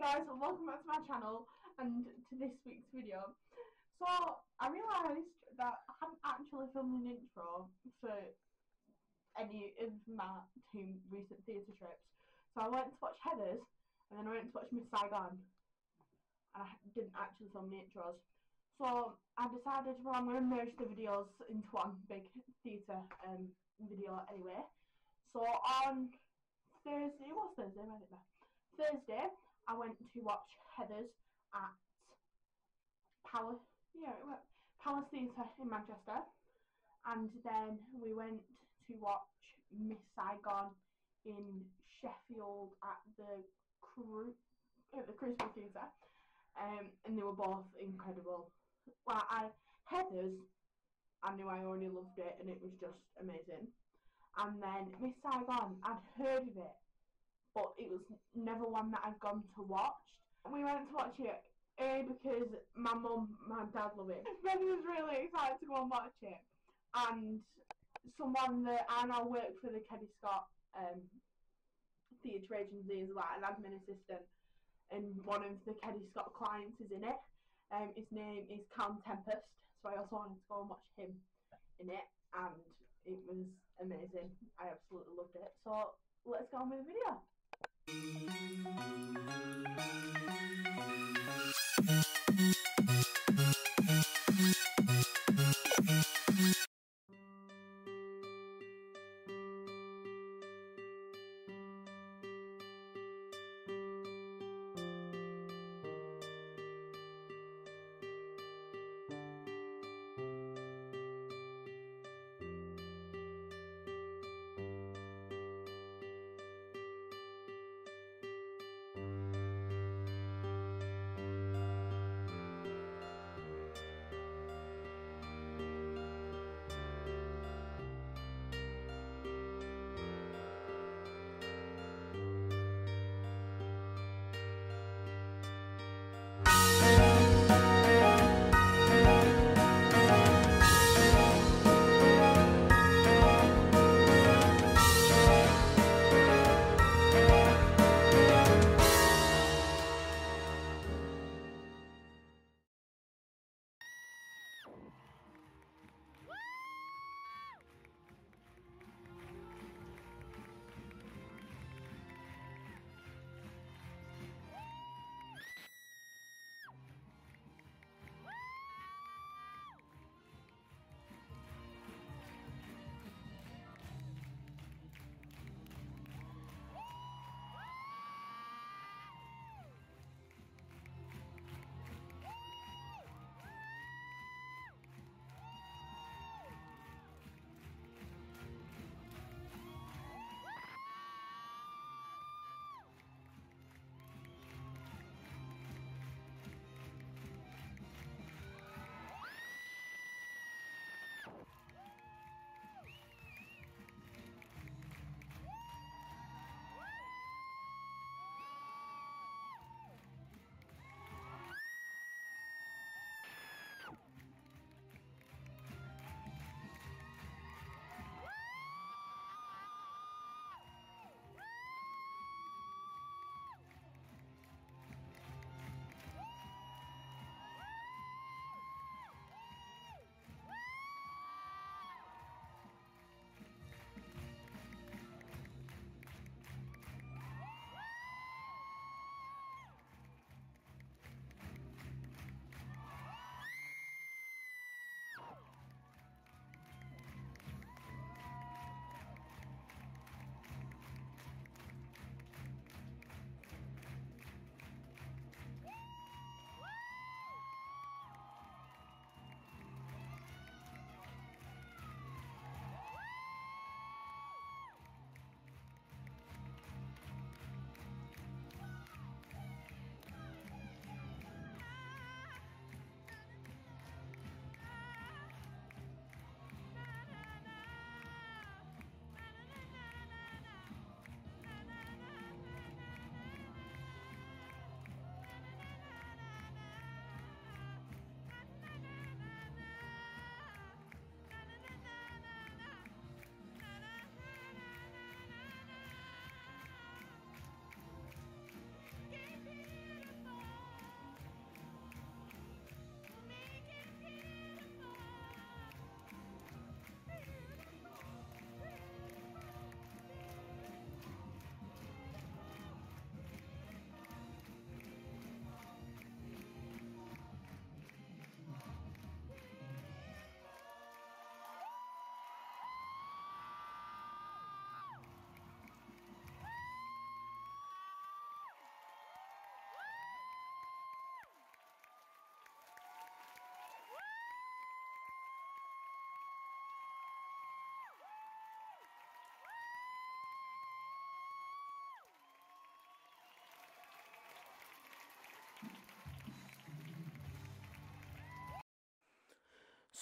guys, welcome back to my channel and to this week's video. So, I realised that I haven't actually filmed an intro for any of my two recent theatre trips. So I went to watch Heathers, and then I went to watch Miss Saigon, and I didn't actually film the intros. So I decided, well, I'm going to merge the videos into one big theatre um, video anyway. So on Thursday, what's Thursday? Don't know. Thursday, I went to watch Heathers at Palace, yeah, Palace Theatre in Manchester, and then we went to watch Miss Saigon in Sheffield at the Cru- at the Crucible Theatre, um, and they were both incredible. Well, I Heathers, I knew I already loved it, and it was just amazing. And then Miss Saigon, I'd heard of it, but it was never one that I'd gone to watch. We went to watch it A because my mum, my dad love it. Ben was really excited to go and watch it. And someone that I now work for the Keddie Scott um, theatre agency as like an admin assistant and one of the Keddie Scott clients is in it. Um, his name is Cam Tempest, so I also wanted to go and watch him in it and it was amazing. I absolutely loved it. So let's go on with the video. Thank you.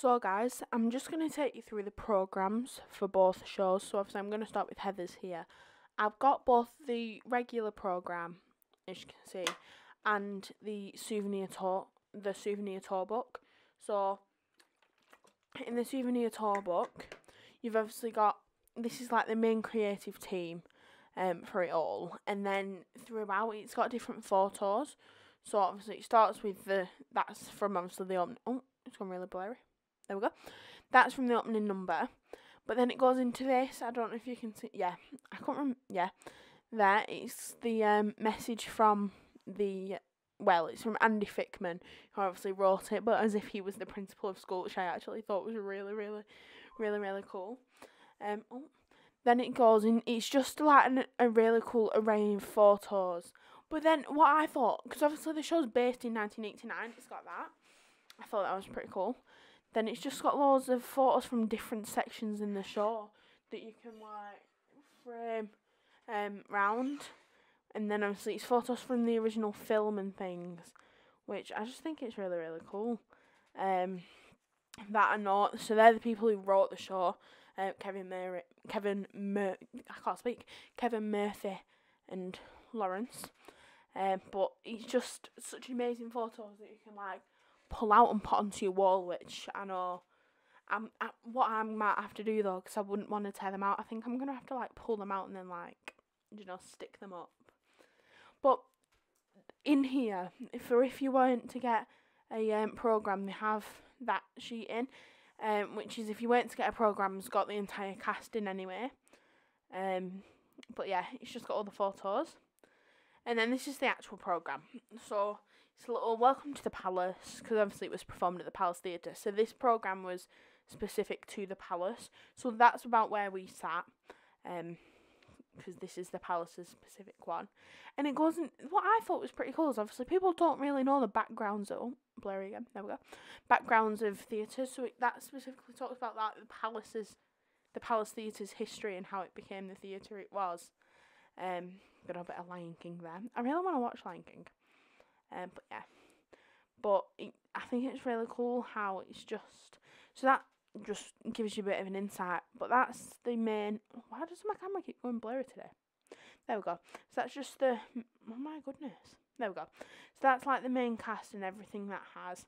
So, guys, I'm just going to take you through the programs for both shows. So, obviously, I'm going to start with Heather's here. I've got both the regular program, as you can see, and the souvenir tour, the souvenir tour book. So, in the souvenir tour book, you've obviously got this is like the main creative team um, for it all, and then throughout it's got different photos. So obviously it starts with the that's from obviously the. Oh, it's gone really blurry. There we go. That's from the opening number, but then it goes into this. I don't know if you can see. Yeah, I can't remember. Yeah, there it's the um, message from the well, it's from Andy Fickman, who obviously wrote it, but as if he was the principal of school, which I actually thought was really, really, really, really cool. Um, oh, then it goes in. It's just like an, a really cool array of photos. But then what I thought, because obviously the show's based in 1989, it's got that. I thought that was pretty cool. Then it's just got loads of photos from different sections in the show that you can like frame um round and then obviously it's photos from the original film and things, which I just think it's really really cool. Um, that and not so they're the people who wrote the show. Uh, Kevin Mur- Kevin I can't speak. Kevin Murphy and Laurence. Um, but it's just such amazing photos that you can like pull out and put onto your wall, which I know. I'm I, what I might have to do though, because I wouldn't want to tear them out. I think I'm gonna have to like pull them out and then like you know stick them up. But in here, for if you weren't to get a um, program, they have that sheet in, um, which is if you weren't to get a program, it's got the entire cast in anyway. Um, but yeah, it's just got all the photos, and then this is the actual program. So it's a little welcome to the palace because obviously it was performed at the Palace Theatre. So this program was specific to the palace. So that's about where we sat. Um, because this is the palace's specific one. And it goes in, what I thought was pretty cool is obviously people don't really know the backgrounds of, oh, blurry again, there we go, backgrounds of theatre. So it, that specifically talks about that, the palace's, the palace theatre's history and how it became the theatre it was. Um, got a bit of Lion King there. I really want to watch Lion King. Um, but yeah. But it, I think it's really cool how it's just, so that just gives you a bit of an insight. But that's the main. Why does my camera keep going blurry today? There we go. So that's just the. Oh my goodness. There we go. So that's like the main cast and everything that has.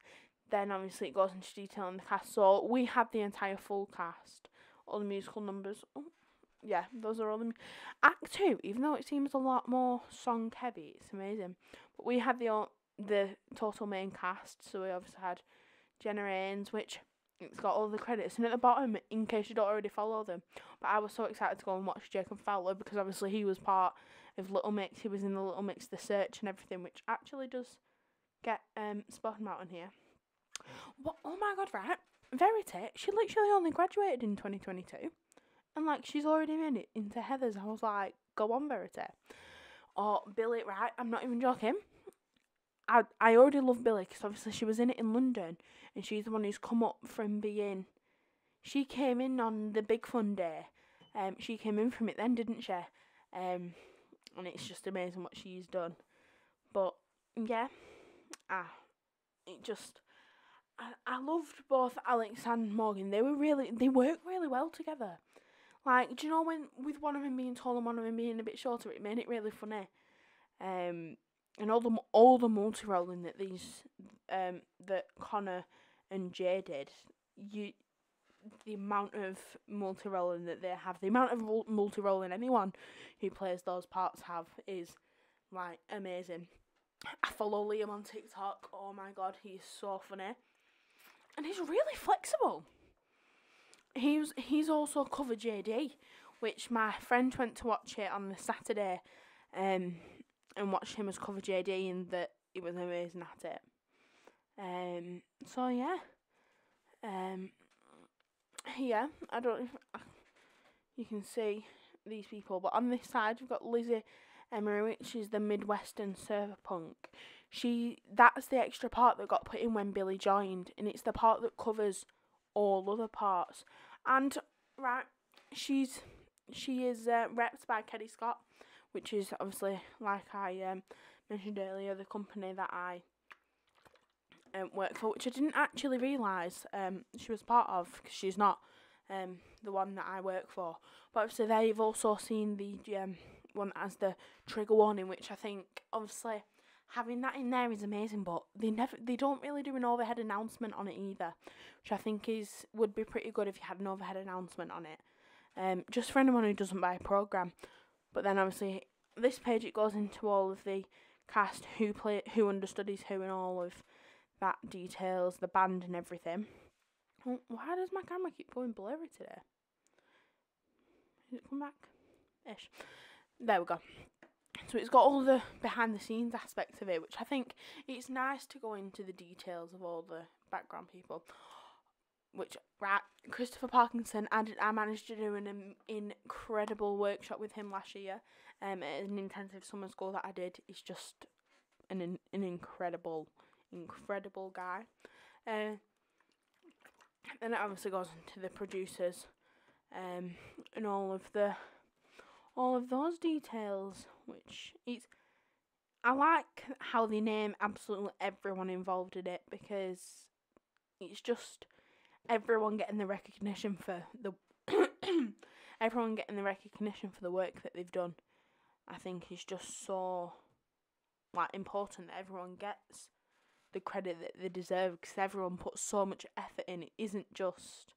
Then obviously it goes into detail on the cast. So we had the entire full cast, all the musical numbers. Oh, yeah, those are all the. Act two, even though it seems a lot more song heavy, it's amazing. But we had the the total main cast. So we obviously had Jenna Innes, which it's got all the credits, and at the bottom, in case you don't already follow them. But I was so excited to go and watch Jacob Fowler because obviously he was part of Little Mix. He was in the Little Mix, the search, and everything, which actually does get um spoken about on here. What? Oh my god! Right, Verity. She literally only graduated in 2022, and like she's already made it into Heather's. I was like, go on, Verity. Or Billy. Right, I'm not even joking. I I already love Billy because obviously she was in it in London, and she's the one who's come up from being. She came in on the Big Fun Day. Um, she came in from it then, didn't she? Um, and it's just amazing what she's done. But yeah, ah, it just. I, I loved both Alex and Morgan. They were really they work really well together. Like, do you know when with one of them being tall and one of them being a bit shorter, it made it really funny. Um, and all the all the multi rolling that these um that Connor and Jay did, you the amount of multi rolling that they have, the amount of multi rolling anyone who plays those parts have is like amazing. I follow Liam on TikTok. Oh my god, he's so funny, and he's really flexible. He's he's also covered JD, which my friend went to watch it on the Saturday, um, and watched him as cover JD, and that he was amazing at it. Um, so yeah, um, yeah, I don't if you can see these people, but on this side we've got Lizzie Emery, which is the Midwestern surfer punk. She that's the extra part that got put in when Billy joined, and it's the part that covers all other parts. And right, she's she is uh, repped by Keddie Scott, which is obviously like I um, mentioned earlier, the company that I um, work for, which I didn't actually realise um, she was part of because she's not um, the one that I work for. But obviously, they've also seen the um, one as the trigger warning, which I think obviously having that in there is amazing. But they never, they don't really do an overhead announcement on it either, which I think is would be pretty good if you had an overhead announcement on it. Um, just for anyone who doesn't buy a program. But then obviously, this page it goes into all of the cast who play who understudies who and all of that details, the band and everything. Why does my camera keep going blurry today? Is it come back? Ish. There we go. So it's got all the behind the scenes aspects of it, which I think it's nice to go into the details of all the background people. Which right, Christopher Parkinson, I I managed to do an um, incredible workshop with him last year. Um, an intensive summer school that I did. He's just an an incredible, incredible guy. Uh, then it obviously goes into the producers, um, and all of the all of those details, which is I like how they name absolutely everyone involved in it because it's just everyone getting the recognition for the everyone getting the recognition for the work that they've done. I think is just so like important that everyone gets the credit that they deserve because everyone puts so much effort in. It isn't just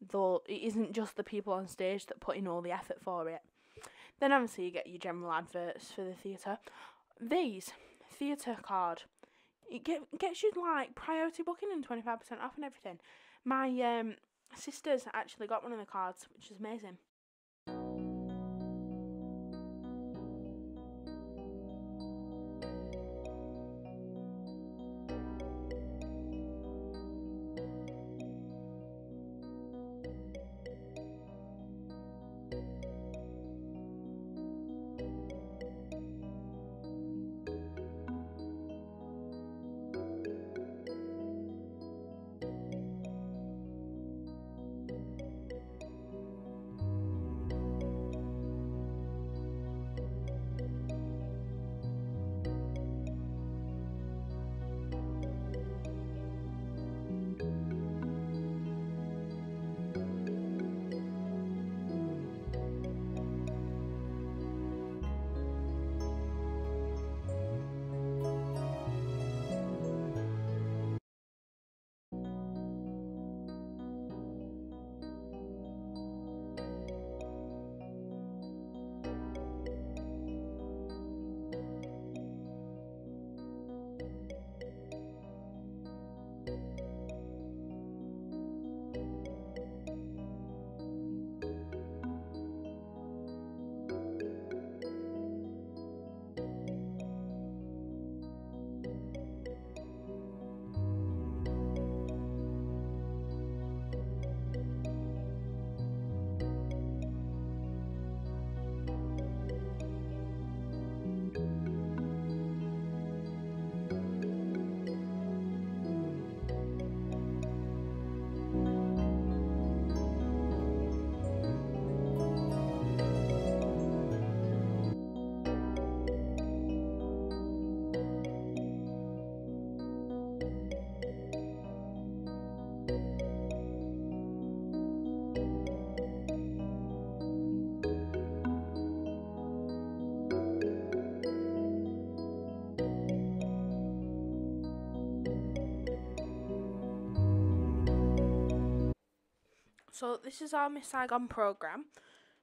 though it isn't just the people on stage that put in all the effort for it. Then obviously you get your general adverts for the theatre. These theatre card, it get, gets you like priority booking and twenty five percent off and everything. My um sisters actually got one of the cards, which is amazing. So this is our Miss Saigon program.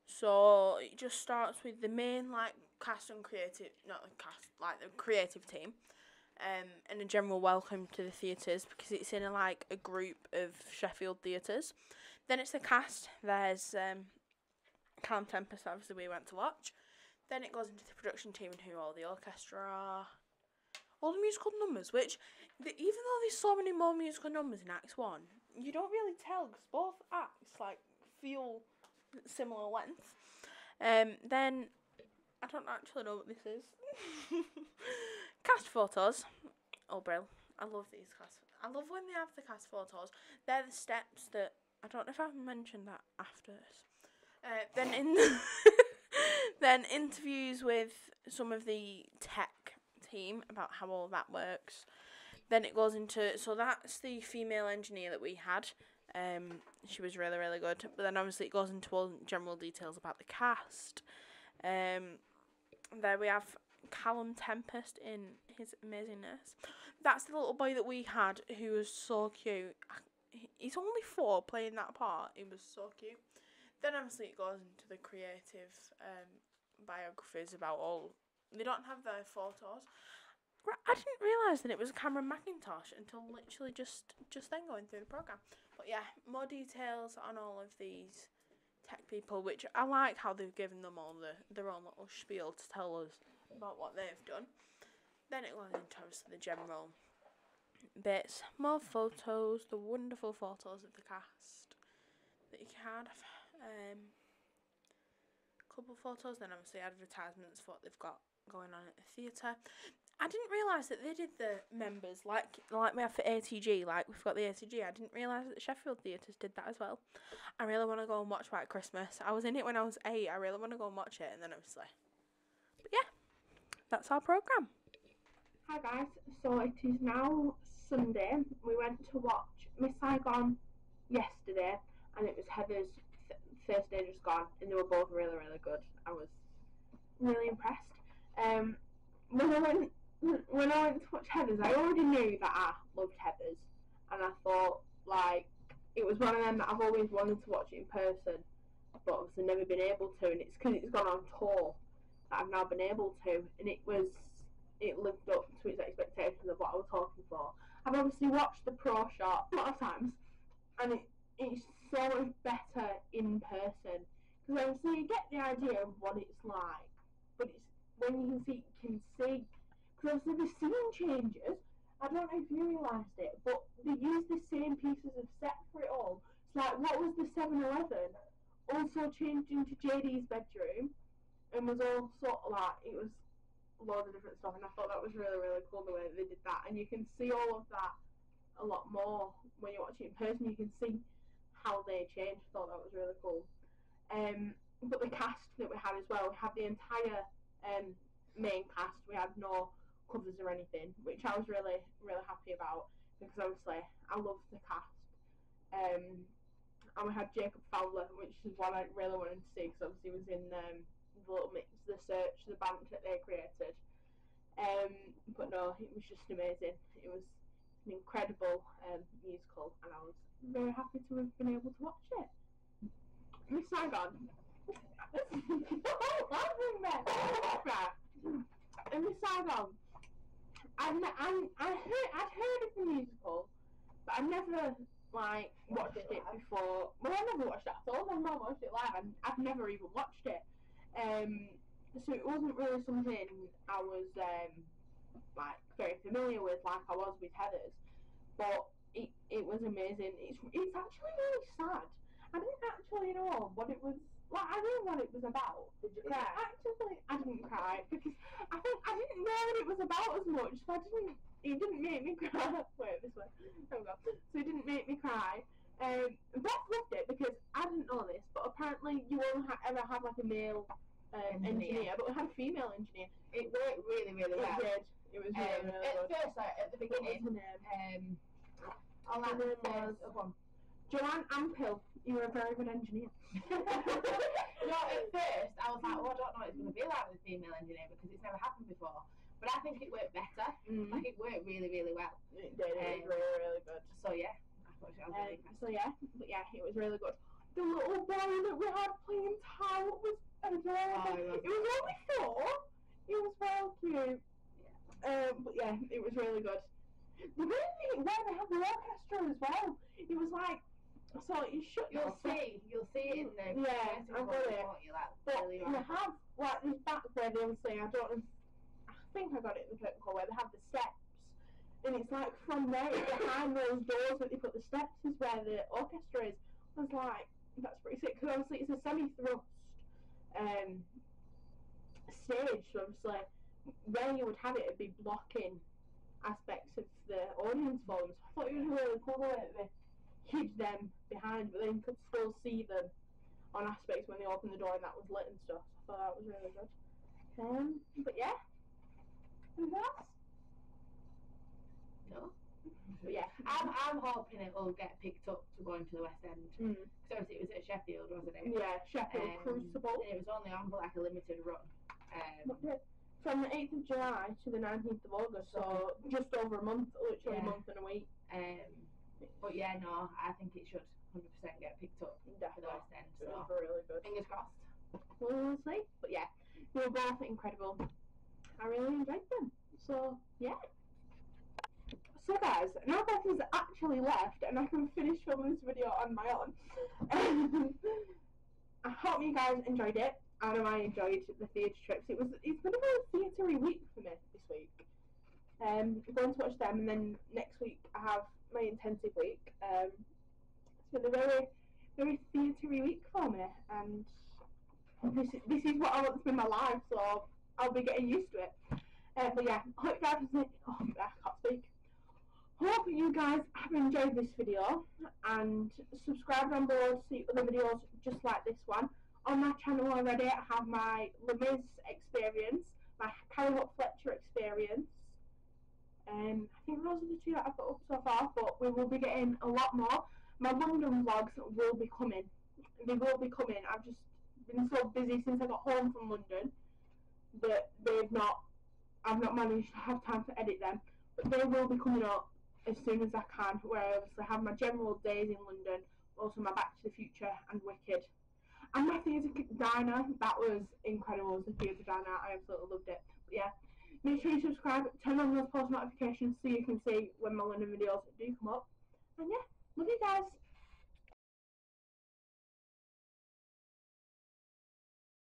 So it just starts with the main like cast and creative, not the cast, like the creative team, um, and a general welcome to the theatres because it's in a, like a group of Sheffield theatres. Then it's the cast. There's um, Callum Tempest, obviously we went to watch. Then it goes into the production team and who all the orchestra are. All the musical numbers, which the, even though there's so many more musical numbers in Act 1, you don't really tell because both acts like feel similar length. Um, then I don't actually know what this is. cast photos. Oh, Brill. I love these cast. I love when they have the cast photos. They're the steps that I don't know if I've mentioned that after this. Uh, then in then interviews with some of the tech team about how all that works. Then it goes into so that's the female engineer that we had. Um, she was really really good. But then obviously it goes into all general details about the cast. Um, there we have Callum Tempest in his amazingness. That's the little boy that we had who was so cute. He's only four playing that part. He was so cute. Then obviously it goes into the creative um, biographies about all. They don't have their photos. I didn't realise that it was Cameron Mackintosh until literally just just then going through the program. But yeah, more details on all of these tech people, which I like how they've given them all the their own little spiel to tell us about what they've done. Then it goes into the general bits, more photos, the wonderful photos of the cast that you can have. Um, couple photos, then obviously advertisements for what they've got going on at the theatre. I didn't realise that they did the members like like we have for ATG, like we've got the ATG. I didn't realise that the Sheffield Theatres did that as well. I really want to go and watch White Christmas. I was in it when I was eight. I really want to go and watch it, and then obviously, but yeah, that's our program. Hi guys, so it is now Sunday. We went to watch Miss Saigon yesterday, and it was Heather's th- first day just gone, and they were both really, really good. I was really impressed. Um, when I went when I went to watch Heather's, I already knew that I loved Heather's, and I thought like it was one of them that I've always wanted to watch in person, but obviously never been able to, and it's because it's gone on tour that I've now been able to, and it was it lived up to its expectations of what I was hoping for. I've obviously watched the pro shot a lot of times, and it, it's so much better in person because obviously you get the idea of what it's like, but it's when you can see, can see. Because the scene changes. I don't know if you realised it, but they used the same pieces of set for it all. It's like what was the 7-Eleven also changed into JD's bedroom, and was also like it was loads of different stuff, and I thought that was really, really cool the way that they did that. And you can see all of that a lot more when you watch it in person. You can see how they changed. I thought that was really cool. Um, but the cast that we had as well, we had the entire um, main cast. We had no covers or anything, which I was really, really happy about because obviously I love the cast. Um, and we had Jacob Fowler, which is one I really wanted to see because obviously he was in um, the little mix, the search, the band that they created. Um, but no, it was just amazing. It was an incredible um, musical, and I was very happy to have been able to watch it. Miss Saigon. laughing there. Right. Miss Saigon. I, I, I heard, I'd heard of the musical, but I've never like watched it before. Well, I never watched it at all. My mum watched it live, and I've never even watched it. Um, so it wasn't really something I was um, like very familiar with, like I was with Heather's. But it, it was amazing. It's it's actually really sad. I didn't actually know what it was. Like I knew what it was about. Did you cry? Actually, I didn't cry because I think I didn't know what it was about as much. So I didn't. It didn't make me cry. Wait, this way. There we go. So it didn't make me cry. Um, Beth loved it because I didn't know this, but apparently you only ha- ever have like a male um, engineer. Engineer. but we had a female engineer. It worked really, really It well. did. It was really, Um, really at good. first, like, at the beginning, um, all that name was. was-. Joanna Ampil. You were a very good engineer. no, at first I was like, oh, I don't know what it's going to be like with a female engineer because it's never happened before. But I think it worked better. Mm. Like it worked really, really well. It did. It was Um, really, really good. So yeah, I thought I was Um, really impressed. so yeah, but yeah, it was really good. The little boy that we had playing tout was adorable. Oh, I love it was only four. It was well cute. Um, but yeah, it was really good. The way they, where they had the orchestra as well, it was like so you shut You'll see, you'll see it in the Yeah, got it. Like, But really they have like this back where they saying I don't. I think I got it in the curtain call where they have the steps, and it's like from there behind those doors that they put the steps is where the orchestra is. I was like, that's pretty sick because obviously it's a semi-thrust um, stage, so obviously where you would have it it'd be blocking aspects of the audience volume. So I thought it was really cool the way hid them behind, but then could still see them on aspects when they opened the door and that was lit and stuff. So I thought that was really good. Um, but yeah, anything else? No? I'm, I'm hoping it will get picked up to going to the West End. Mm. So obviously it was at Sheffield, wasn't it? Yeah, Sheffield Um, Crucible. It was only on for like a limited run. Um, From the 8th of July to the 19th of August, so just over a month, literally a month and a week. um, but yeah, no, I think it should 100% get picked up for the Definitely. West End. So really good. fingers crossed. We'll see. But yeah, they were both incredible. I really enjoyed them. So yeah. So guys, now Beth has actually left and I can finish filming this video on my own. I hope you guys enjoyed it. I know I enjoyed the theatre trips. It was it's been a very theatre week for me this week. Um going to watch them and then next week I have my intensive week. Um it's been a very very theatre week for me and this is, this is what I want to in my life, so I'll be getting used to it. Uh, but yeah, I hope you guys have, oh, I can't speak. Hope you guys have enjoyed this video and subscribe down below to see other videos just like this one. On my channel already, I have my Les Mis experience, my Hope Fletcher experience. Um, I think those are the two that I've got up so far, but we will be getting a lot more. My London vlogs will be coming. They will be coming. I've just been so busy since I got home from London that they've not I've not managed to have time to edit them. But they will be coming up as soon as I can, where I obviously have my general days in London, also my Back to the Future and Wicked. And my theatre diner, that was incredible as a theatre diner, I absolutely loved it. But yeah, make sure you subscribe, turn on those post notifications so you can see when my London videos do come up. And yeah, love you guys.